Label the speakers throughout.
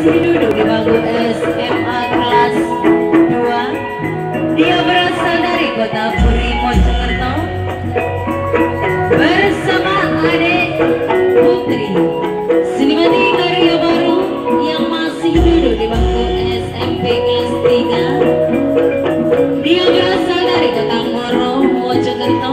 Speaker 1: Widodo dipanggul SMA kelas 2 Dia berasal dari kota Puri Mojokerto. Bersama adik Putri Senimati karya baru yang masih duduk di bangku SMP kelas 3 Dia berasal dari kota Ngoro Mojokerto.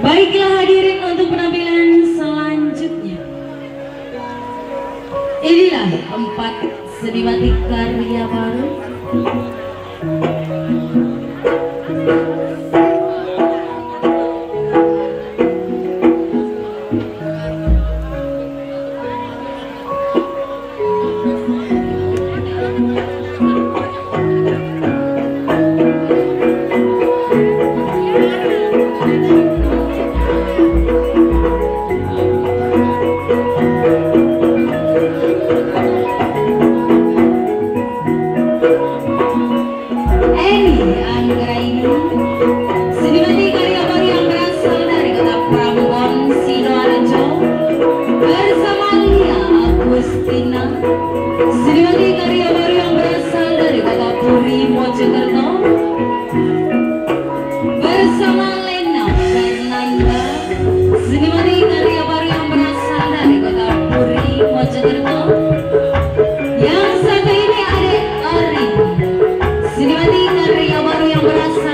Speaker 1: Baiklah hadirin untuk penampilan selanjutnya. Inilah empat seni batik karya baru.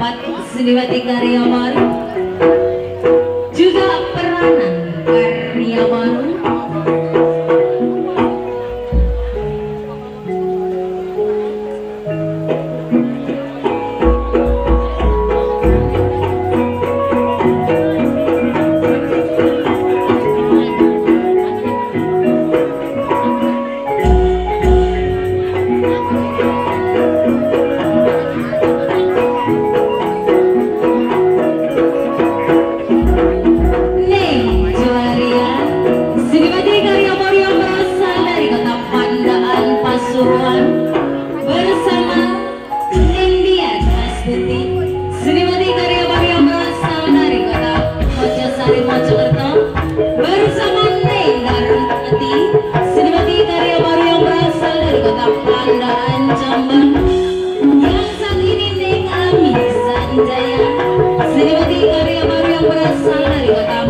Speaker 1: rapat karya Karyawan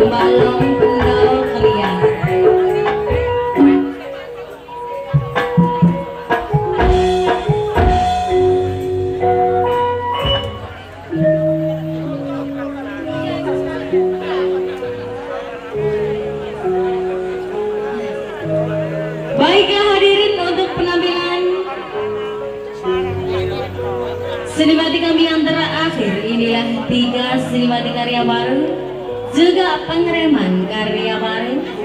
Speaker 1: Sinimati kami yang terakhir inilah tiga sinimati karya baru juga pengereman karya baru